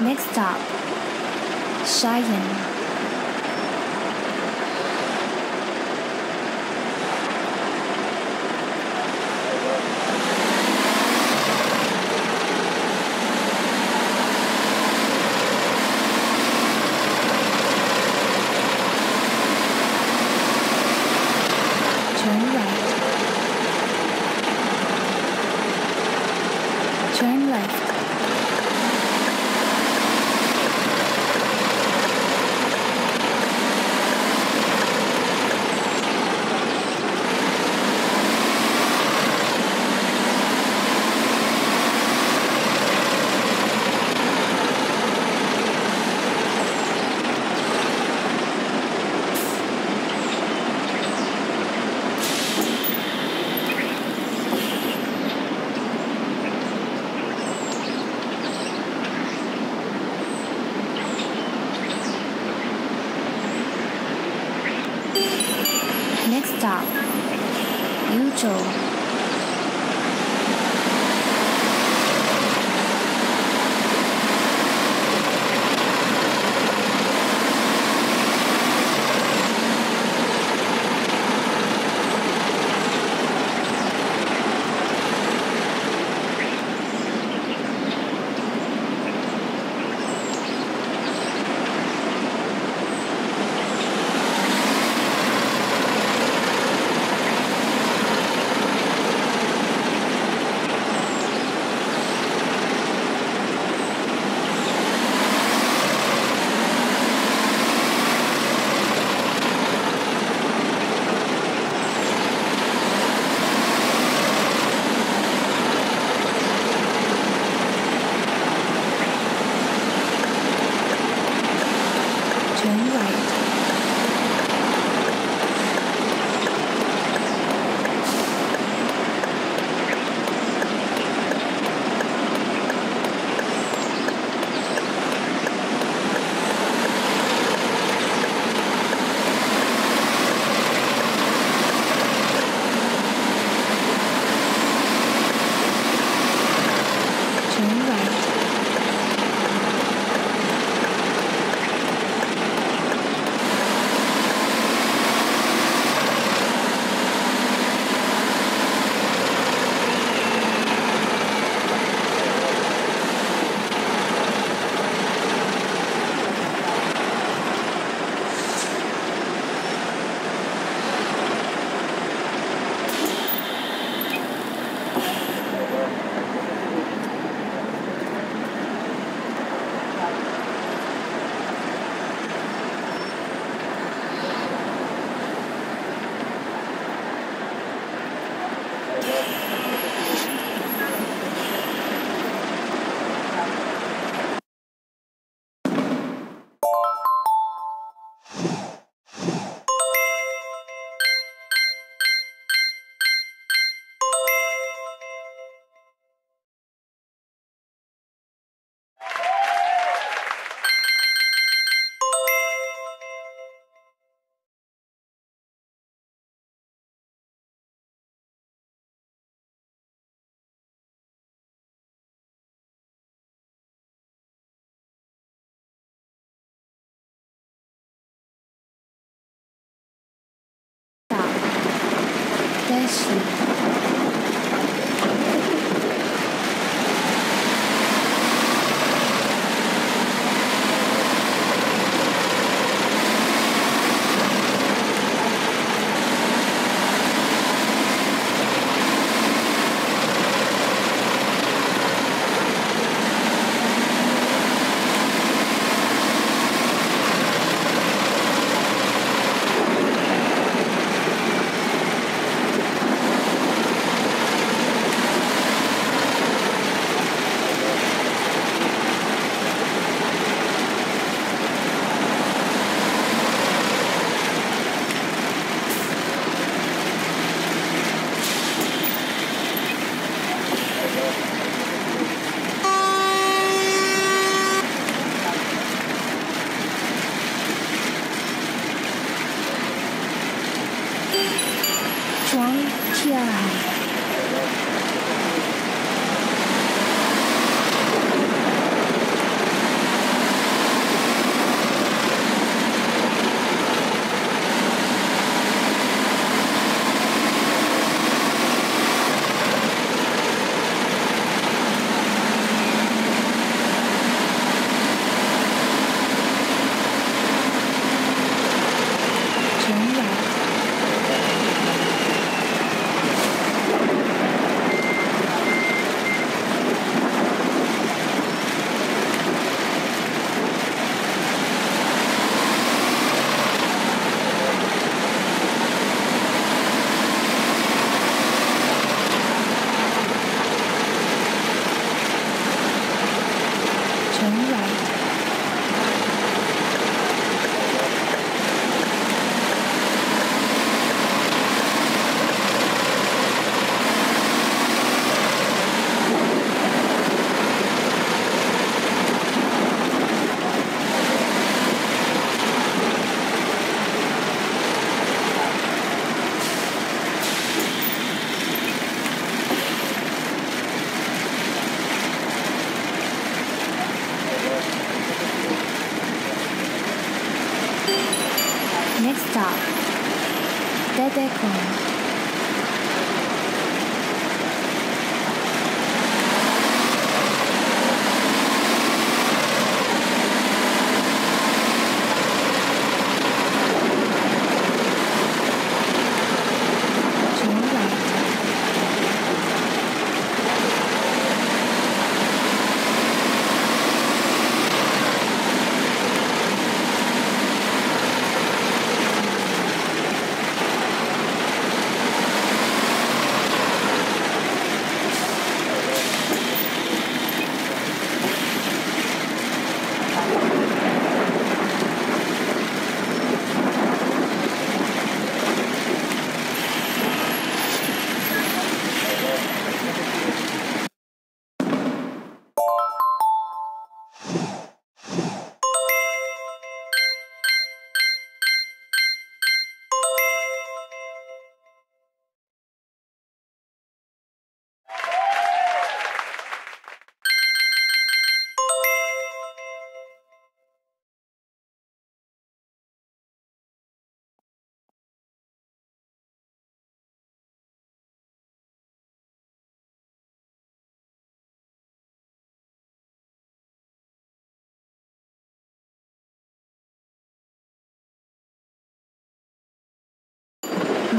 Next stop, Cheyenne. Yes, sir.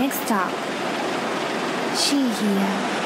Next stop, She Turn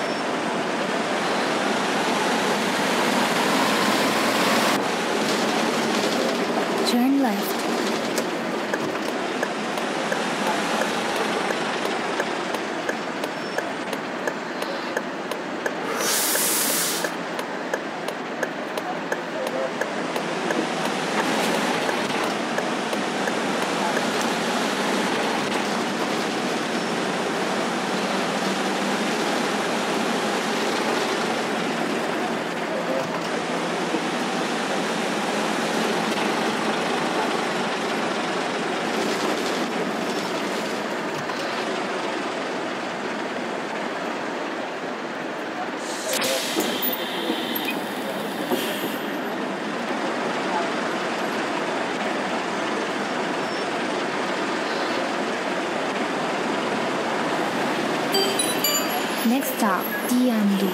Next stop, Diandu.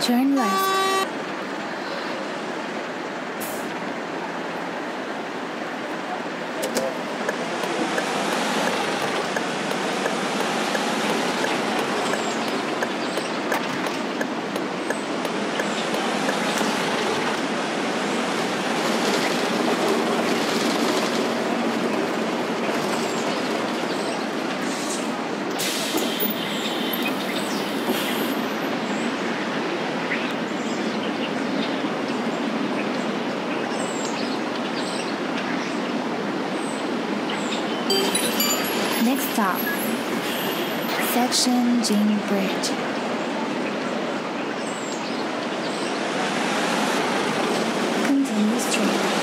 Turn left. Next stop, Section Jing Bridge. Continue straight.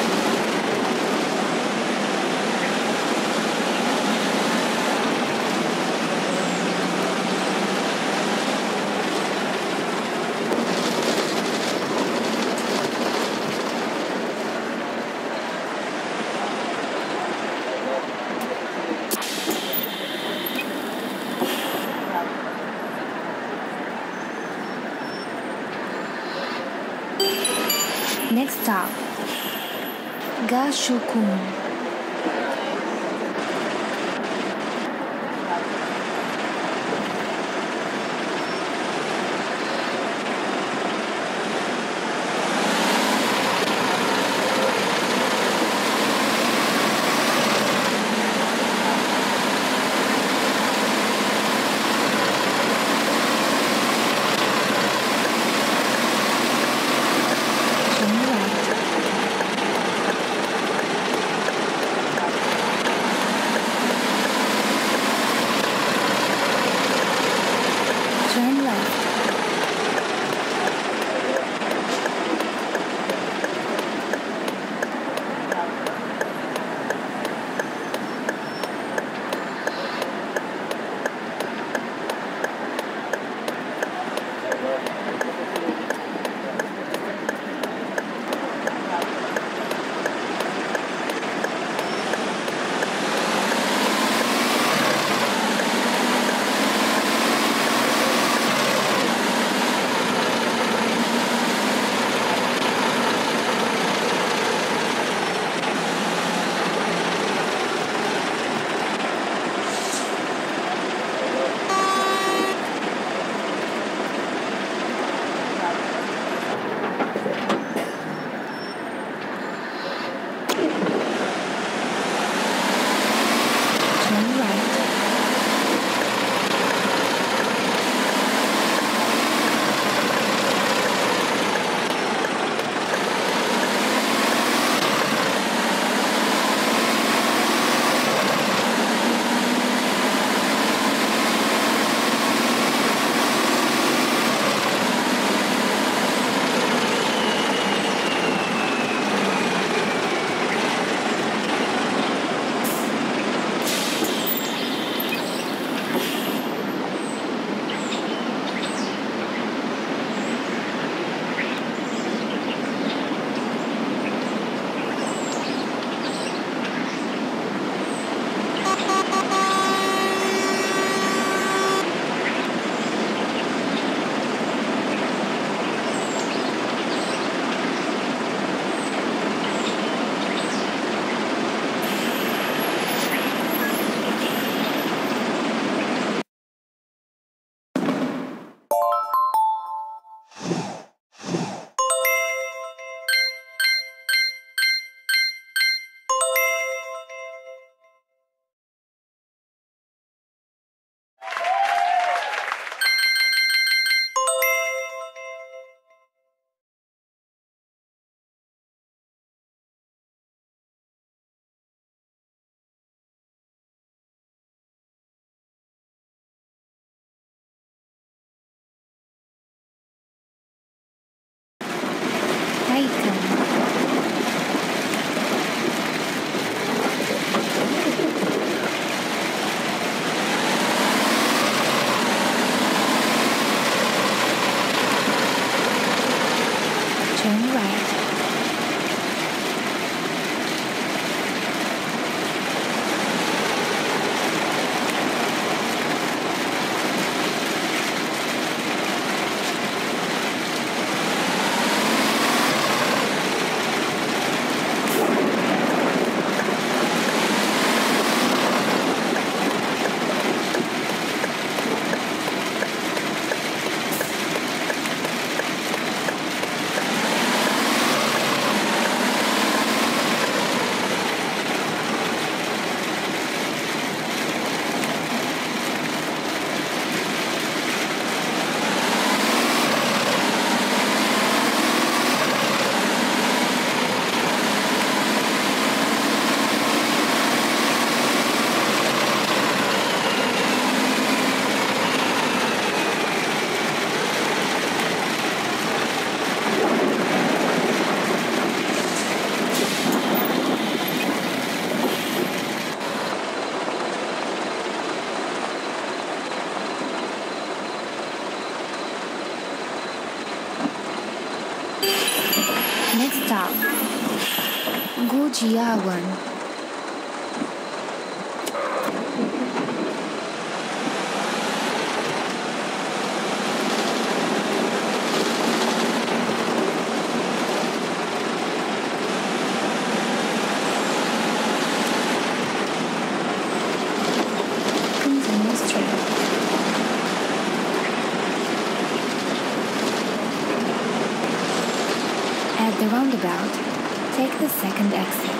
Next stop, Gujiawan. Continue straight. At the roundabout, take the second exit.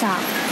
Next stop,